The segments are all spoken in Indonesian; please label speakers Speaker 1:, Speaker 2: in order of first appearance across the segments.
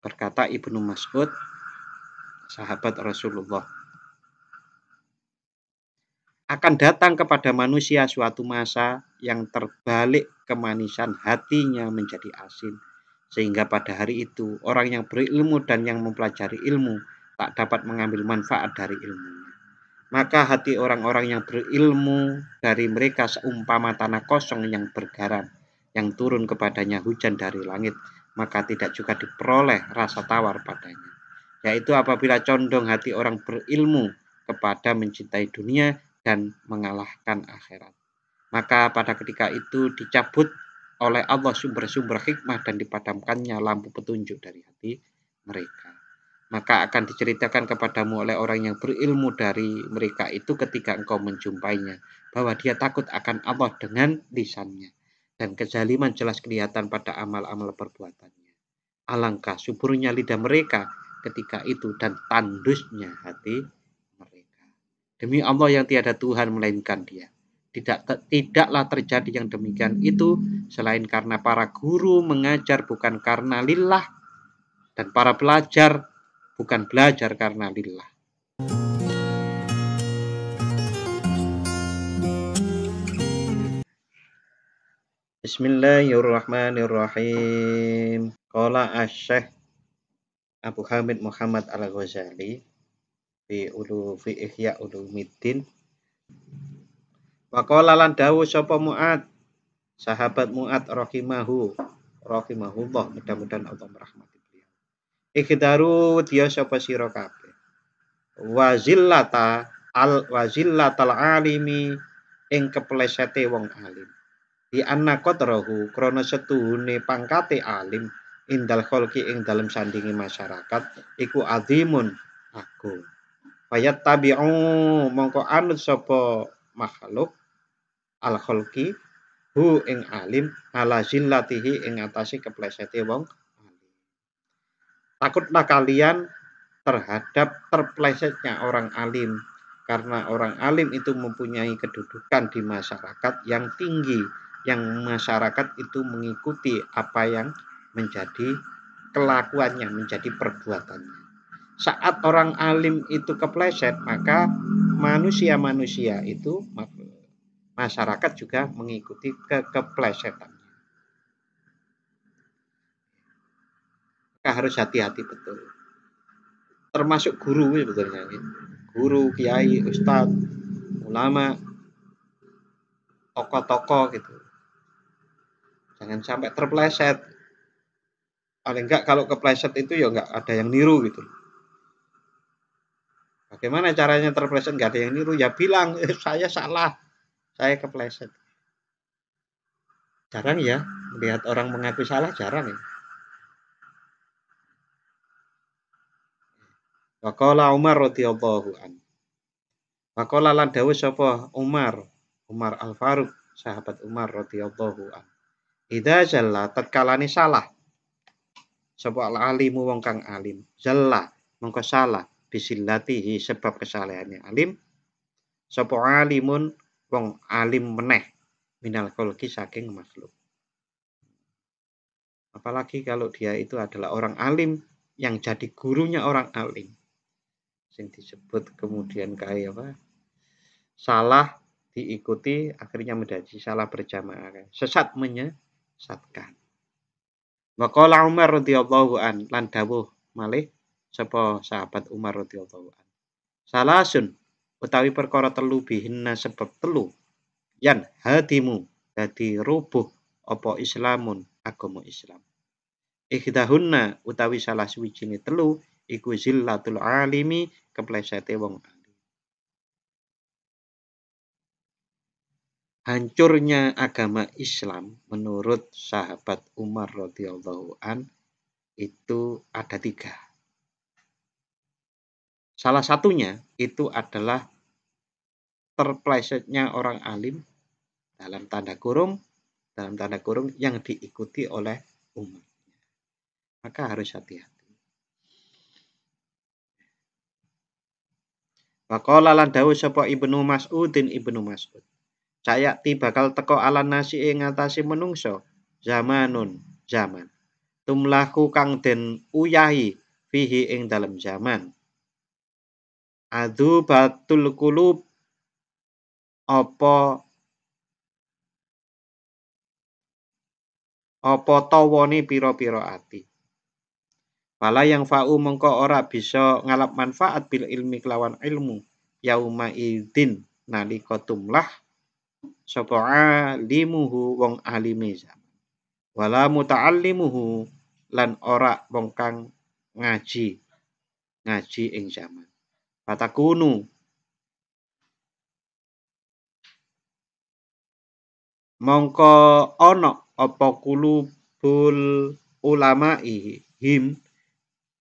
Speaker 1: Berkata Ibnu Mas'ud, sahabat Rasulullah. Akan datang kepada manusia suatu masa yang terbalik kemanisan hatinya menjadi asin. Sehingga pada hari itu orang yang berilmu dan yang mempelajari ilmu tak dapat mengambil manfaat dari ilmunya. Maka hati orang-orang yang berilmu dari mereka seumpama tanah kosong yang bergaram, yang turun kepadanya hujan dari langit, maka tidak juga diperoleh rasa tawar padanya. Yaitu apabila condong hati orang berilmu kepada mencintai dunia dan mengalahkan akhirat. Maka pada ketika itu dicabut oleh Allah sumber-sumber hikmah dan dipadamkannya lampu petunjuk dari hati mereka maka akan diceritakan kepadamu oleh orang yang berilmu dari mereka itu ketika engkau menjumpainya bahwa dia takut akan Allah dengan lisannya dan kezaliman jelas kelihatan pada amal-amal perbuatannya. Alangkah suburnya lidah mereka ketika itu dan tandusnya hati mereka. Demi Allah yang tiada Tuhan melainkan dia. Tidak tidaklah terjadi yang demikian itu selain karena para guru mengajar bukan karena lillah dan para pelajar bukan belajar karena lillah. Bismillahirrahmanirrahim. Qala asy Abu Hamid Muhammad Al-Ghazali fi ulu fi Ihya Ulumiddin. Wa qala lan dawuh sapa Muad sahabat Muad rahimahu rahimahullah mudah-mudahan Allah merahmati Ikhdaru dia sapa sira kabeh. Wa zillata al wa zillatal alimi ing keplesete wong alim. Di anna qadrahu krana setuhune pangkate alim indal kholki ing dalam sandingi masyarakat iku azimun agung. Fayat tabi'u mongko anut sapa makhluk al kholki hu ing alim ala zillatihi ing atase keplesete wong Takutlah kalian terhadap terplesetnya orang alim karena orang alim itu mempunyai kedudukan di masyarakat yang tinggi yang masyarakat itu mengikuti apa yang menjadi kelakuannya menjadi perbuatannya saat orang alim itu kepleset maka manusia-manusia itu masyarakat juga mengikuti ke keplesetan harus hati-hati betul. Termasuk guru sebetulnya. Guru, kiai, ustadz, ulama, tokoh-tokoh gitu. Jangan sampai terpleset. Paling enggak kalau kepleset itu ya enggak ada yang niru gitu. Bagaimana caranya terpleset enggak ada yang niru? Ya bilang, eh, saya salah. Saya kepleset. Jarang ya melihat orang mengaku salah, jarang ya. Waqala Umar radhiyallahu an. Waqala lan dawuh Umar, Umar Al Faruq, sahabat Umar radhiyallahu an. Idza jalla tatkalane salah. Sapa al alimu wong kang alim, jalla mongko salah. Bisillatihi sebab kesalahannya alim. Sapa alimun wong alim meneh minal kholqi saking makhluk. Apalagi kalau dia itu adalah orang alim yang jadi gurunya orang alim. Yang disebut kemudian kayak apa? Salah diikuti akhirnya menjadi salah berjamaah. Sesat menyesatkan Waqala Umar radhiyallahu an lan dawuh malih sapa sahabat Umar radhiyallahu an. Salasun utawi perkara telu bihinna sebab telu. Yan hadimu dadi rubuh apa islamun agama Islam. Ikhdahunna utawi salah suwijine telu iku zillatul alimi keplesete wong alim. Hancurnya agama Islam menurut sahabat Umar radhiyallahu an itu ada tiga. Salah satunya itu adalah terplesetnya orang alim dalam tanda kurung dalam tanda kurung yang diikuti oleh umatnya. Maka harus hati-hati. Waqala lan dawuh sapa Ibnu Mas'udin Ibnu Mas'ud. Sayakti bakal teko ala nasi ing ngatasi menungso. Zamanun zaman. tumlahu kang den uyahi fihi ing dalam zaman. Adu batul kulub. Apa apa tawane pira-pira ati? Fala yang fa'u mengko ora bisa ngalap manfaat bil ilmi kelawan ilmu yauma idin nalika tumlah sapa alimuhu wong alime zaman wala muta'allimuhu lan ora wong kang ngaji ngaji ing zaman. Fatakunu. Mongko ana apa kulubul ulama him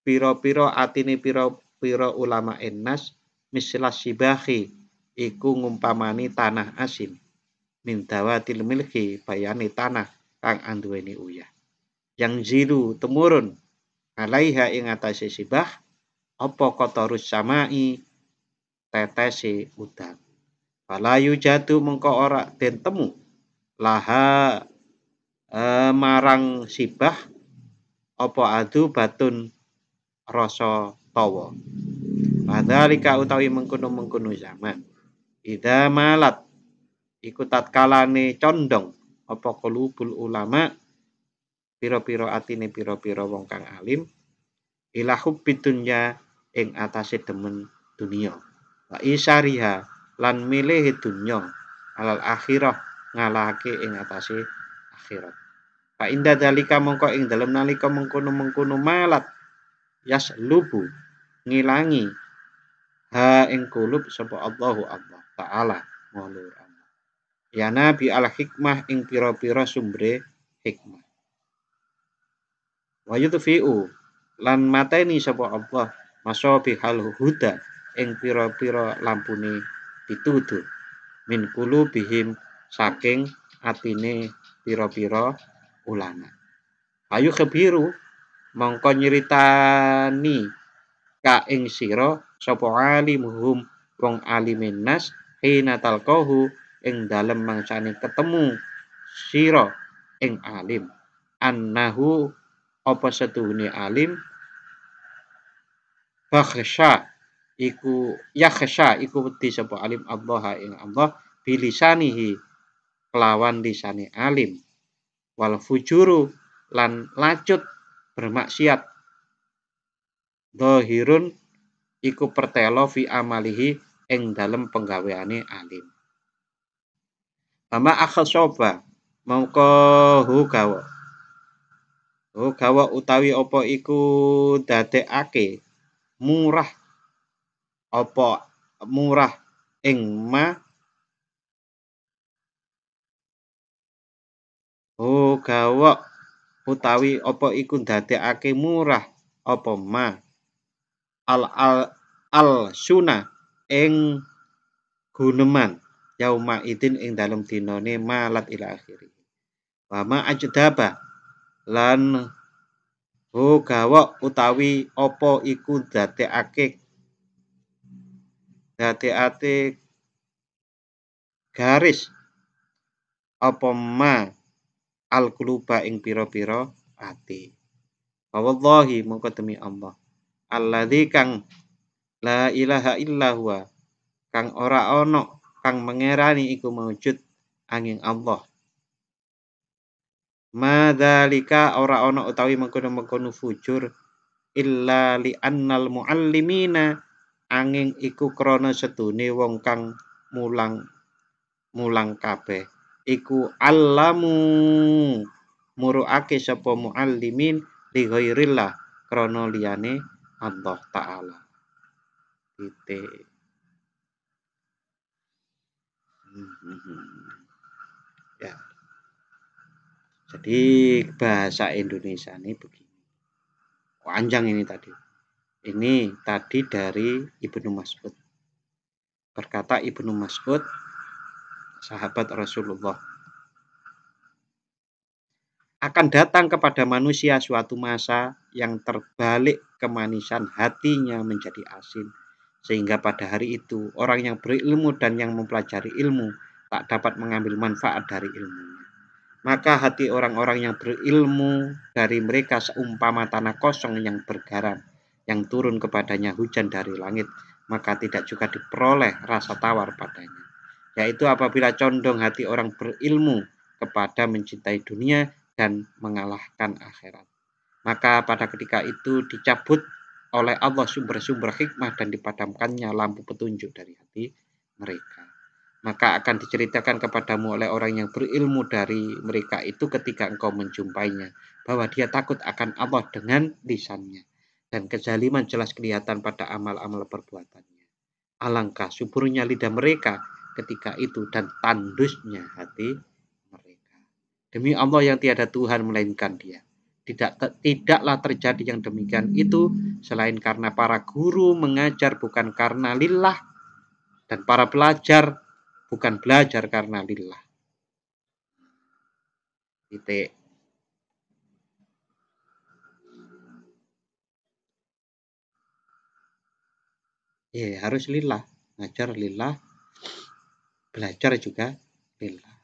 Speaker 1: piro-piro atine piro-piro ulama ennas mislas sibahi iku ngumpamani tanah asin min dawatil milki bayani tanah kang anduweni uyah yang zilu temurun alaiha ing atase sibah apa kotorus samai tetesi udan falayu jatuh mengko ora den temu laha eh, marang sibah apa adu batun rasa tawa. Padhalika utawi mengkono-mengkono zaman. Ida malat iku tatkalane condong apa kulubul ulama pira-pira atine pira-pira wong kang alim ila hubbi dunya ing atase demen dunia. Wa isariha lan milih dunya alal akhirah ngalahake ing atase akhirat. Pak inda dalika mongko ing dalem nalika mengkono-mengkono malat yaslubu ngilangi ha ing kulub sapa Allahu Allah taala mulur Ya nabi al hikmah ing pira-pira sumbre hikmah. Wa yutfi'u lan mateni sapa Allah hal huda ing pira-pira lampune pitutur min kulubihim saking atine pira-pira ulama. Ayu kebiru mongko nyritani ka ing sira sapa alimuhum wong alimin nas hina talqahu ing dalem mangsane ketemu sira ing alim. Annahu apa setuhune alim? Fakhsha iku yakhsha iku wedi sapa alim Allah ing Allah bilisanihi kelawan lisane alim. Wal fujuru lan lacut bermaksiat. Dohirun iku pertelo fi amalihi ing dalem penggaweane alim Mama soba mongko hu gawa. Hu gawa utawi apa iku dadekake murah. Apa murah ing ma? Hu gawa utawi apa iku ndadekake murah. Apa ma? Al al al suna ing guneman yauma idin ing dalem dinane malat ila akhiri wa ma ajdaba lan ho gawa utawi apa iku dadekake dadekake garis apa ma al kuluba ing pira-pira ati. Wallahi mongko demi Allah. Alladzi kang la ilaha illa huwa kang ora ono kang mengerani iku maujud angin Allah. Madzalika ora ono utawi mengkono-mengkono fujur illa li annal muallimina. Angin iku krana sedune wong kang mulang mulang kabeh. Iku allamu. Muruake sapa muallimin li ghairillah krana liyane Allah taala. Titik ya jadi bahasa Indonesia ini begini panjang ini tadi ini tadi dari Ibnu Mas'ud berkata Ibnu Mas'ud sahabat Rasulullah. Akan datang kepada manusia suatu masa yang terbalik kemanisan hatinya menjadi asin. Sehingga pada hari itu orang yang berilmu dan yang mempelajari ilmu tak dapat mengambil manfaat dari ilmunya. Maka hati orang-orang yang berilmu dari mereka seumpama tanah kosong yang bergaram, yang turun kepadanya hujan dari langit, maka tidak juga diperoleh rasa tawar padanya. Yaitu apabila condong hati orang berilmu kepada mencintai dunia dan mengalahkan akhirat. Maka pada ketika itu dicabut oleh Allah sumber-sumber hikmah dan dipadamkannya lampu petunjuk dari hati mereka. Maka akan diceritakan kepadamu oleh orang yang berilmu dari mereka itu ketika engkau menjumpainya bahwa dia takut akan Allah dengan lisannya. Dan kezaliman jelas kelihatan pada amal-amal perbuatannya. Alangkah suburnya lidah mereka ketika itu dan tandusnya hati mereka. Demi Allah yang tiada Tuhan melainkan dia tidak tidaklah terjadi yang demikian itu selain karena para guru mengajar bukan karena lillah dan para pelajar bukan belajar karena lillah. Titik. Ya, harus lillah. Ngajar lillah, belajar juga lillah.